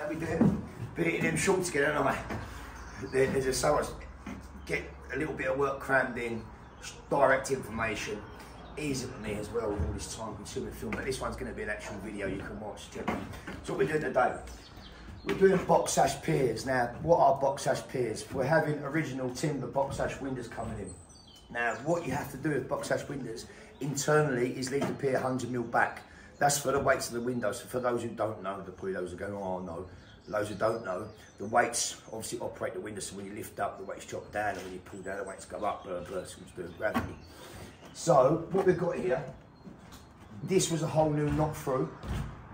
How we doing? Been eating them shorts again, haven't I? There- There's just so much, get a little bit of work crammed in, direct information, easy for me as well with all this time consuming film, but this one's going to be an actual video you can watch. So what we're doing today, we're doing box sash piers. Now, what are box sash piers? We're having original timber box sash windows coming in. Now, what you have to do with box sash windows internally is leave the pier 100 mil back. That's for the weights of the windows. For those who don't know, the probably those who go, oh no. Those who don't know, the weights obviously operate the window. So when you lift up, the weights drop down, and when you pull down, the weights go up. Blah blah. So it's doing gravity. So what we've got here, this was a whole new knock through.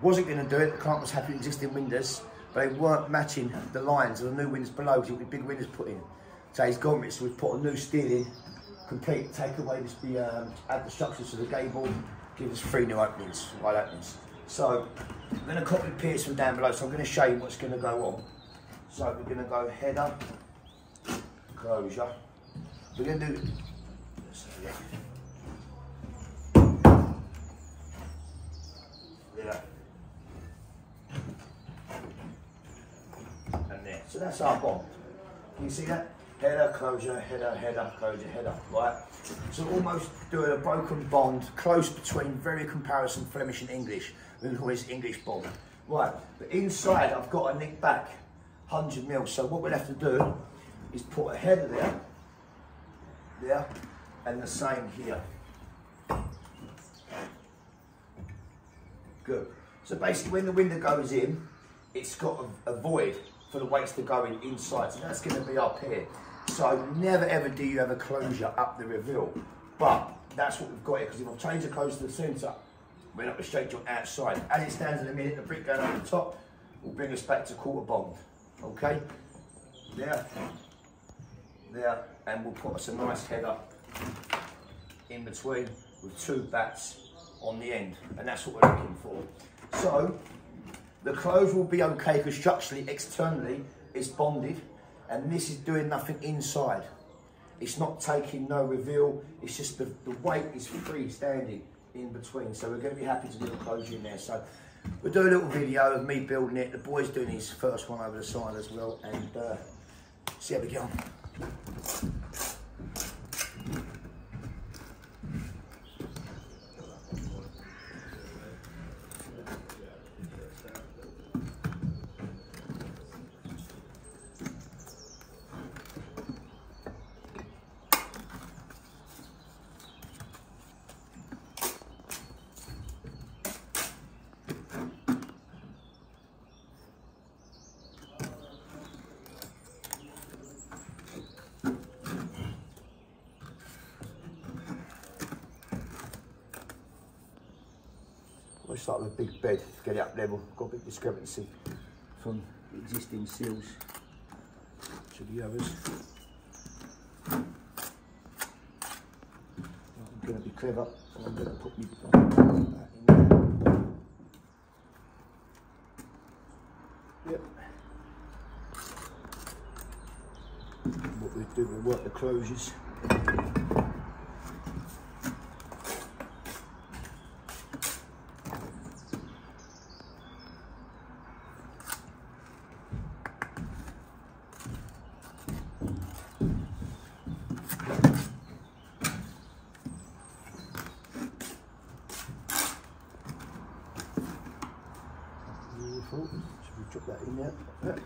Wasn't going to do it. The client was happy with existing windows, but they weren't matching the lines of the new windows below. Because it big windows put in. So he's gone with it. So we've put a new steel in, complete. Take away this, the um, add the structures to the gable, give us three new openings, wide openings. So I'm going to copy piers from down below. So I'm going to show you what's going to go on. So we're going to go header, closure. We're going to do. Yeah. And there. So that's our bond. Can you see that? Header, closure, header, header, closure, header, right? So almost doing a broken bond, close between very comparison Flemish and English. We call this English bond. Right, but inside I've got a nick back, 100 mil. So what we'll have to do is put a header there, there, and the same here. Good. So basically when the window goes in, it's got a, a void for the weights to go in inside. So that's going to be up here. So never ever do you have a closure up the reveal. But that's what we've got here because if I change the closure to the centre, we're not straight joint outside. As it stands in a minute, the brick going over the top will bring us back to quarter bond. Okay? There. There. And we'll put us a nice header in between with two bats on the end. And that's what we're looking for. So, the clothes will be okay because structurally, externally, it's bonded, and this is doing nothing inside. It's not taking no reveal, it's just the, the weight is free standing in between. So we're going to be happy to do the in there. So we'll do a little video of me building it. The boy's doing his first one over the side as well, and uh, see how we get on. Start with a big bed to get it up level. Got a big discrepancy from existing seals to the others. I'm going to be clever, I'm going to put me that in there. Yep. What we do, we work the closures. Beautiful. Should we drop that in there? Yep.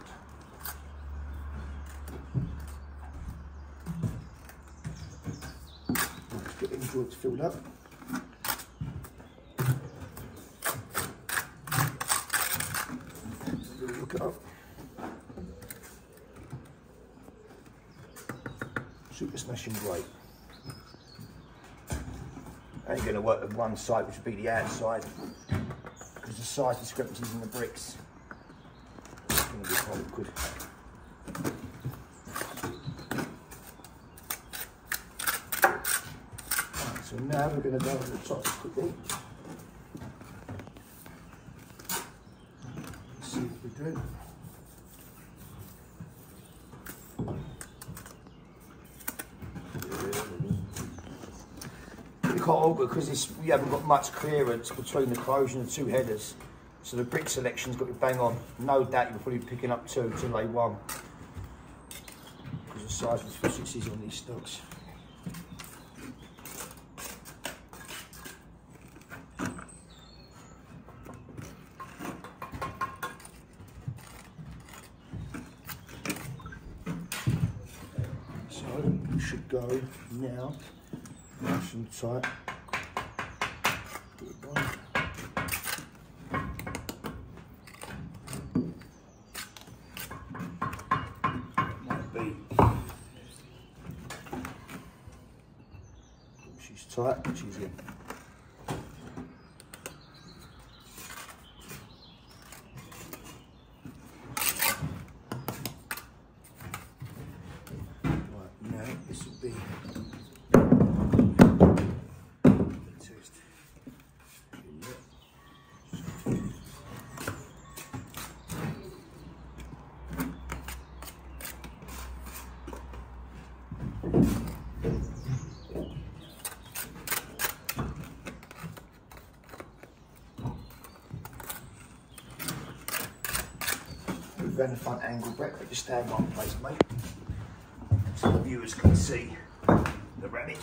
Let's get them joints filled up. Super smashing great. Only going to work with one side, which would be the outside because the size discrepancies in the bricks. Going to be quite. Right, so now we're going to go over the top quickly. Pretty quite awkward because we haven't got much clearance between the closure and the two headers. So the brick selection's got to bang on. No doubt you're probably picking up two to lay one. Because the size of the 460s on these stocks. Should go now, nice and tight. She's tight, she's in. Around the front angle, Brett, but just stand one place, mate. So the viewers can see the rabbit.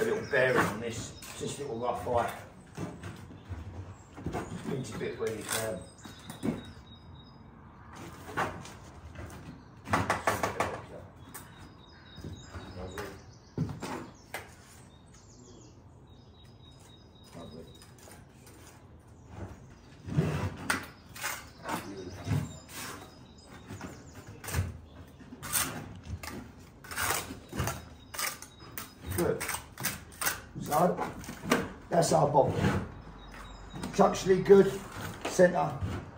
A little bearing on this, just little rough eye. Pinch a bit where you can. Good. That's our bottom. Structurally good, centre,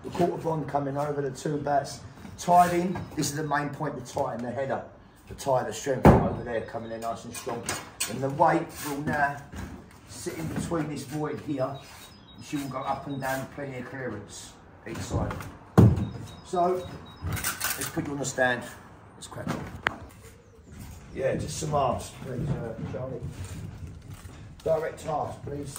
the quarter bond coming over the two bats. Tied in, this is the main point, the tie in the header. The tie, the strength over there coming in nice and strong. And the weight will now sit in between this void here. And she will go up and down, plenty of clearance each side. So, let's put you on the stand. Let's crack on. Yeah, just some arms, please, uh, Charlie. Direct task, please.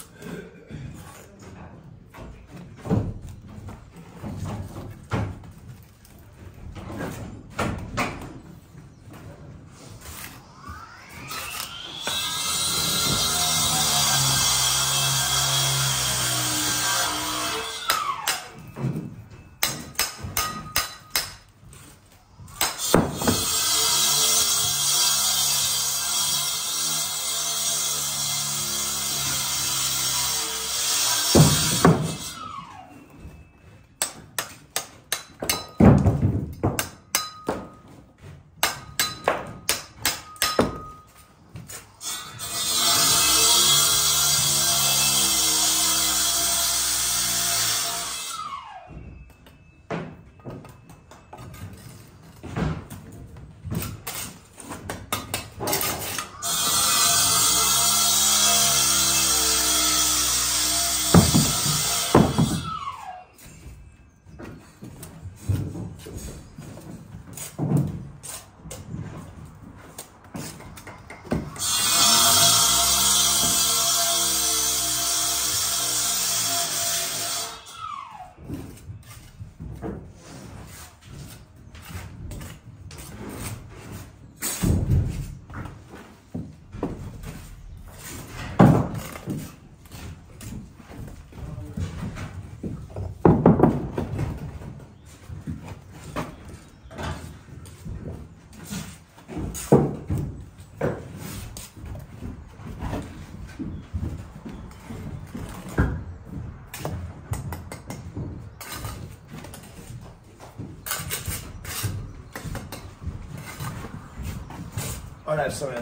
I'd have some of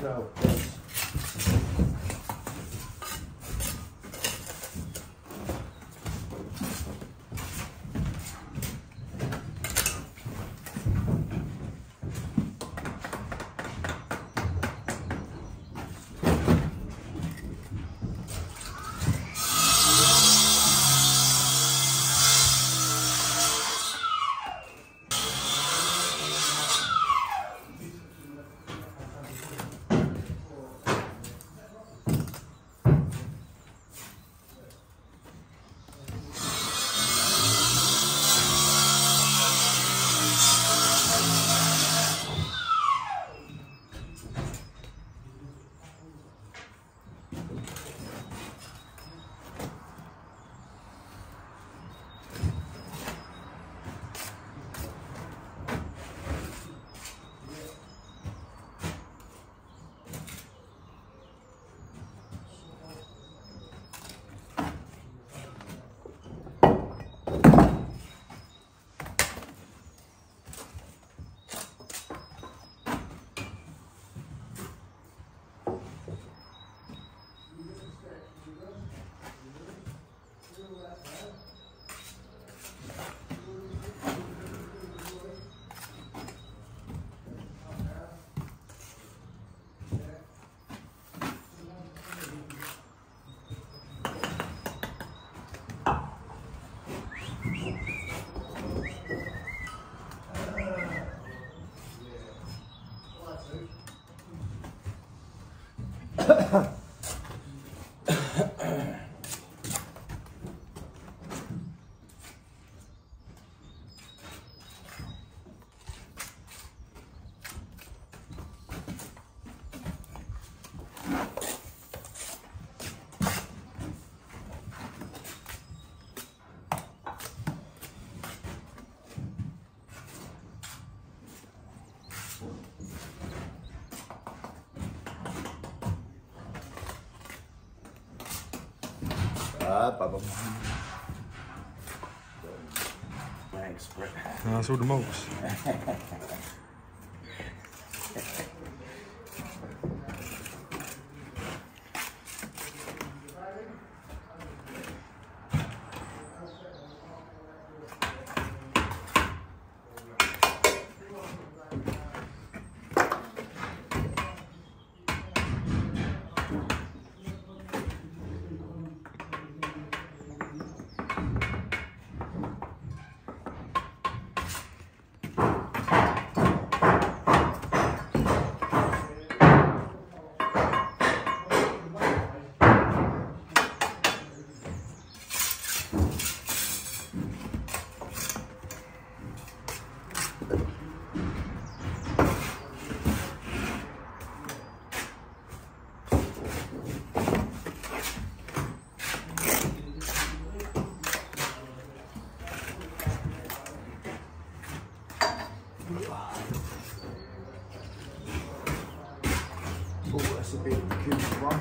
them Thanks, Brett. That's all the malts. Oh, that's a big cute one.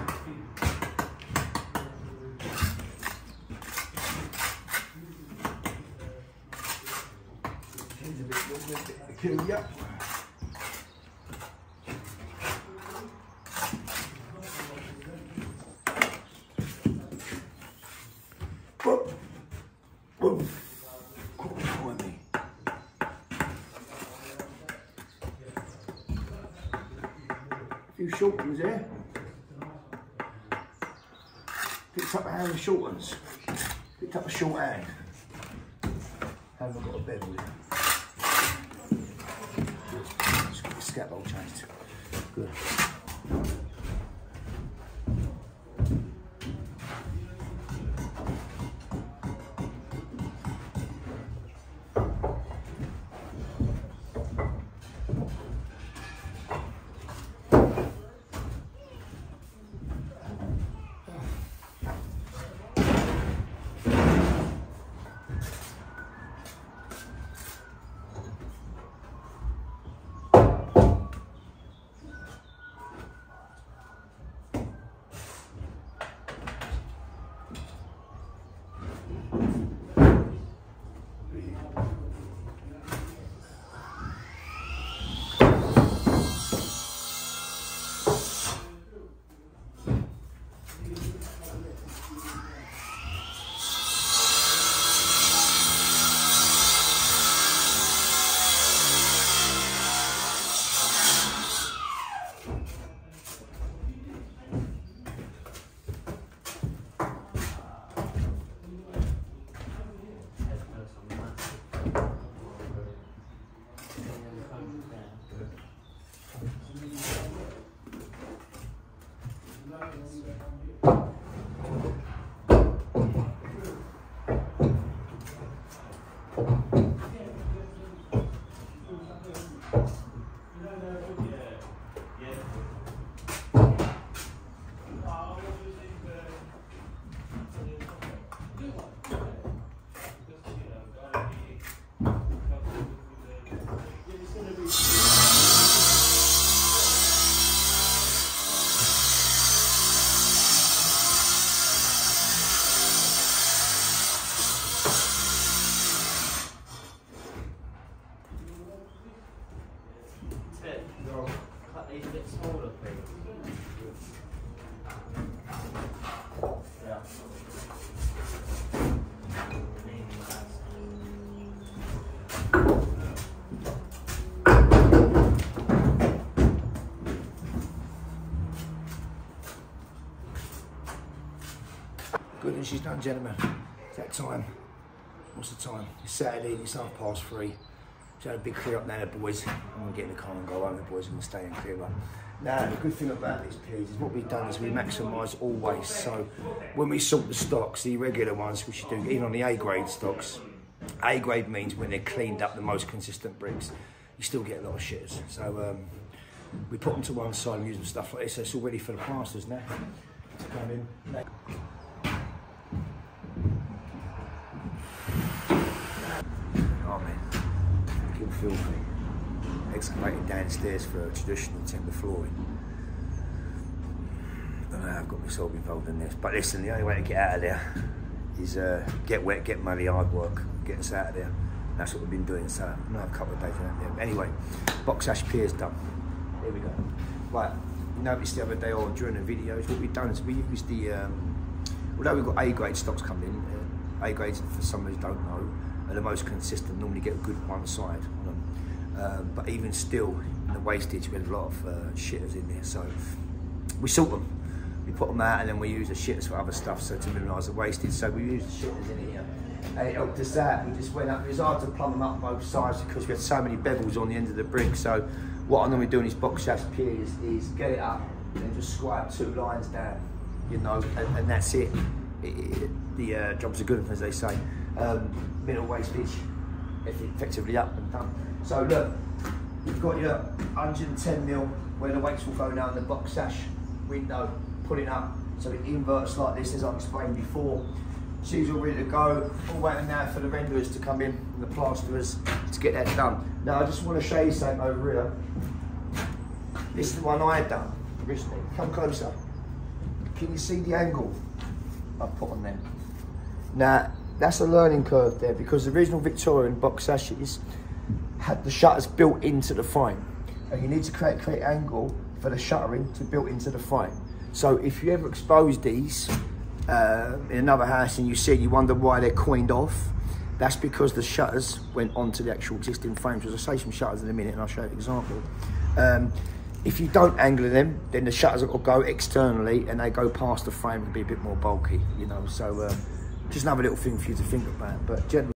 Here's a bit, little bit peculiar. Whoop. Whoop. Caught behind me. A few short ones there. Picked up a hand of short ones. Picked up a short hand. Haven't got a bevel yet. Just got the scaffold changed. Good. Smaller, please. Yeah. Good, and she's done, gentlemen. It's that time. What's the time? It's Saturday, it's half past three. So a big clear up now, the boys. I'm gonna get in the car and go home. The boys are gonna stay and clear up. Now, the good thing about these pigs is what we've done is we maximise all waste. So when we sort the stocks, the irregular ones, which you do, even on the A grade stocks, A grade means when they're cleaned up, the most consistent bricks, you still get a lot of shitters. So um, we put them to one side and use them stuff like this. So it's all ready for the plasters now. To come in. Oh man, looking filthy. Excavated downstairs for traditional timber flooring. And I've got myself involved in this. But listen, the only way to get out of there is uh, get wet, get muddy, hard work, get us out of there. And that's what we've been doing. So another couple of days out there. Anyway, box sash pier's done. There we go. Right, you noticed the other day or during the videos, what we've done is we used the, um, although we've got A grade stocks coming in, uh, A grades for some of who don't know, are the most consistent, normally get a good one side. Um, but even still, the wastage, we had a lot of uh, shitters in there. So we sort them. We put them out and then we use the shitters for other stuff, so to minimise the wastage. So we use the shitters in here. And it helped us out. We just went up. It was hard to plumb them up both sides because we had so many bevels on the end of the brick. So what I normally do in these box sash piers is get it up and just swipe two lines down, you know, and, and that's it. it, it the uh, job's are good as they say. Um, middle wastage, effectively up and done. So look, you've got your 110 mil where the weights will go down the box sash window, pulling up. So it inverts like this, as I explained before. She's all ready to go. All waiting now for the renderers to come in and the plasterers to get that done. Now I just want to show you something over here. This is the one I had done originally. Come closer. Can you see the angle I've put on there? Now that's a learning curve there because the original Victorian box sashes had the shutters built into the frame. And you need to create create angle for the shuttering to built into the frame. So if you ever expose these uh, in another house and you see you wonder why they're coined off. That's because the shutters went onto the actual existing frames. As I say some shutters in a minute and I'll show you an example. Um, if you don't angle them, then the shutters will go externally and they go past the frame and be a bit more bulky, you know. So uh, just another little thing for you to think about. But generally,